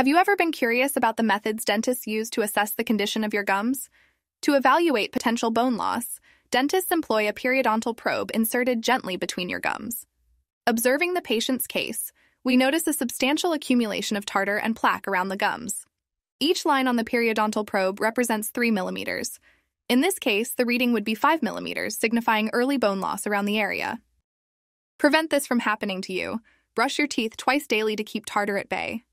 Have you ever been curious about the methods dentists use to assess the condition of your gums? To evaluate potential bone loss, dentists employ a periodontal probe inserted gently between your gums. Observing the patient's case, we notice a substantial accumulation of tartar and plaque around the gums. Each line on the periodontal probe represents 3 millimeters. In this case, the reading would be 5 millimeters, signifying early bone loss around the area. Prevent this from happening to you. Brush your teeth twice daily to keep tartar at bay.